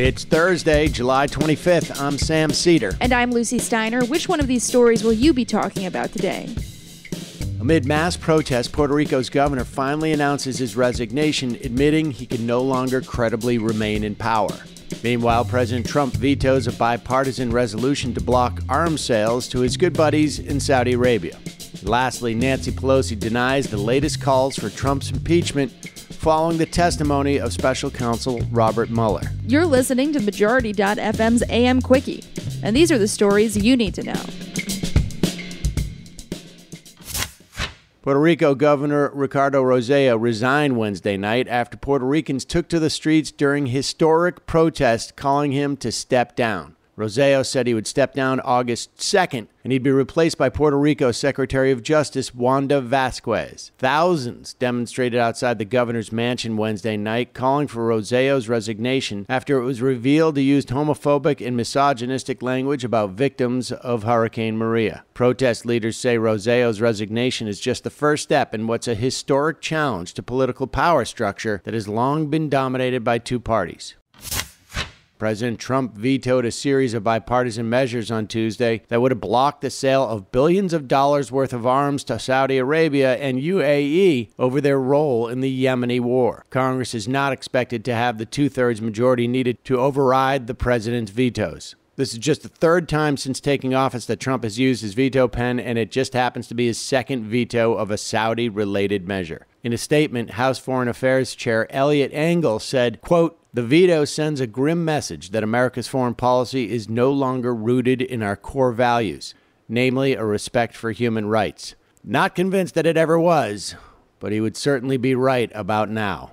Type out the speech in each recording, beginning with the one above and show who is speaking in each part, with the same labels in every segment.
Speaker 1: It's Thursday, July 25th. I'm Sam Seder.
Speaker 2: And I'm Lucie Steiner. Which one of these stories will you be talking about today?
Speaker 1: Amid mass protests, Puerto Rico's governor finally announces his resignation, admitting he can no longer credibly remain in power. Meanwhile, President Trump vetoes a bipartisan resolution to block arms sales to his good buddies in Saudi Arabia. Lastly, Nancy Pelosi denies the latest calls for Trump's impeachment following the testimony of special counsel Robert Mueller.
Speaker 2: You're listening to Majority.fm's AM Quickie, and these are the stories you need to know.
Speaker 1: Puerto Rico Governor Ricardo Rosselló resigned Wednesday night after Puerto Ricans took to the streets during historic protests calling him to step down. Rosselló said he would step down August 2nd and he'd be replaced by Puerto Rico's Secretary of Justice Wanda Vázquez. Thousands demonstrated outside the governor's mansion Wednesday night calling for Rosselló's resignation after it was revealed he used homophobic and misogynistic language about victims of Hurricane Maria. Protest leaders say Rosselló's resignation is just the first step in what's a historic challenge to political power structure that has long been dominated by two parties. President Trump vetoed a series of bipartisan measures on Tuesday that would have blocked the sale of billions of dollars worth of arms to Saudi Arabia and UAE over their role in the Yemeni war. Congress is not expected to have the two thirds majority needed to override the president's vetoes. This is just the third time since taking office that Trump has used his veto pen, and it just happens to be his second veto of a Saudi related measure. In a statement, House Foreign Affairs Chair Eliot Engel said, quote, the veto sends a grim message that America's foreign policy is no longer rooted in our core values, namely a respect for human rights. Not convinced that it ever was, but he would certainly be right about now.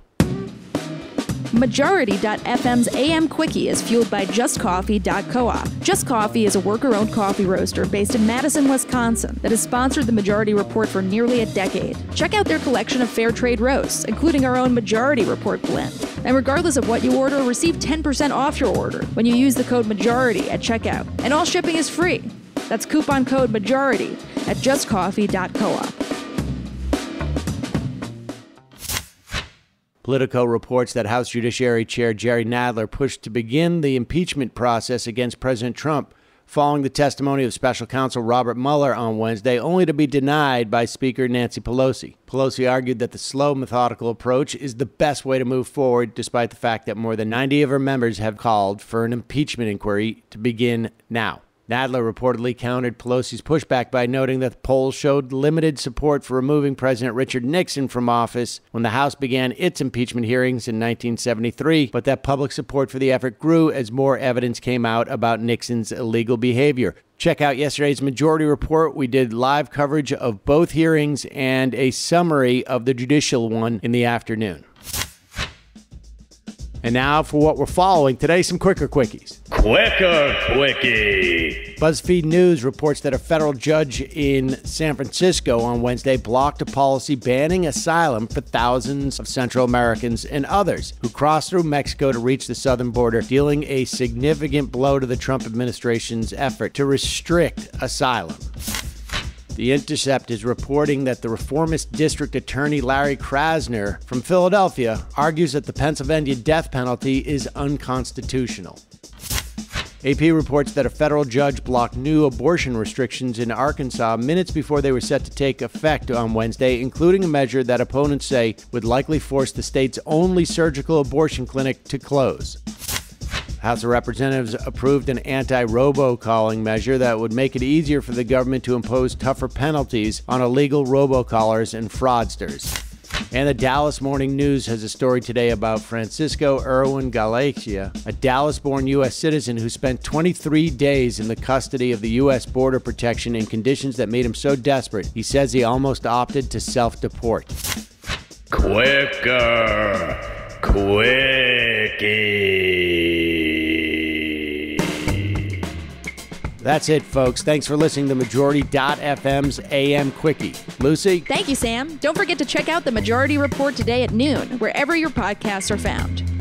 Speaker 2: Majority.fm's AM Quickie is fueled by JustCoffee.coop. Just Coffee is a worker owned coffee roaster based in Madison, Wisconsin, that has sponsored the Majority Report for nearly a decade. Check out their collection of fair trade roasts, including our own Majority Report blend. And regardless of what you order, receive 10% off your order when you use the code MAJORITY at checkout. And all shipping is free. That's coupon code MAJORITY at justcoffee.coop.
Speaker 1: Politico reports that House Judiciary Chair Jerry Nadler pushed to begin the impeachment process against President Trump following the testimony of special counsel Robert Mueller on Wednesday, only to be denied by Speaker Nancy Pelosi. Pelosi argued that the slow, methodical approach is the best way to move forward, despite the fact that more than 90 of her members have called for an impeachment inquiry to begin now. Nadler reportedly countered Pelosi's pushback by noting that the polls showed limited support for removing President Richard Nixon from office when the House began its impeachment hearings in 1973, but that public support for the effort grew as more evidence came out about Nixon's illegal behavior. Check out yesterday's Majority Report. We did live coverage of both hearings and a summary of the judicial one in the afternoon. And now for what we're following today, some quicker quickies.
Speaker 3: Quicker quickie.
Speaker 1: BuzzFeed News reports that a federal judge in San Francisco on Wednesday blocked a policy banning asylum for thousands of Central Americans and others who crossed through Mexico to reach the southern border, dealing a significant blow to the Trump administration's effort to restrict asylum. The Intercept is reporting that the reformist district attorney Larry Krasner from Philadelphia argues that the Pennsylvania death penalty is unconstitutional. AP reports that a federal judge blocked new abortion restrictions in Arkansas minutes before they were set to take effect on Wednesday, including a measure that opponents say would likely force the state's only surgical abortion clinic to close. House of Representatives approved an anti robocalling measure that would make it easier for the government to impose tougher penalties on illegal robocallers and fraudsters. And the Dallas Morning News has a story today about Francisco Erwin Galicia, a Dallas born U.S. citizen who spent 23 days in the custody of the U.S. Border Protection in conditions that made him so desperate, he says he almost opted to self deport.
Speaker 3: Quicker. Quickie.
Speaker 1: That's it, folks. Thanks for listening to Majority.fm's AM Quickie. Lucie?
Speaker 2: Thank you, Sam. Don't forget to check out the Majority Report today at noon, wherever your podcasts are found.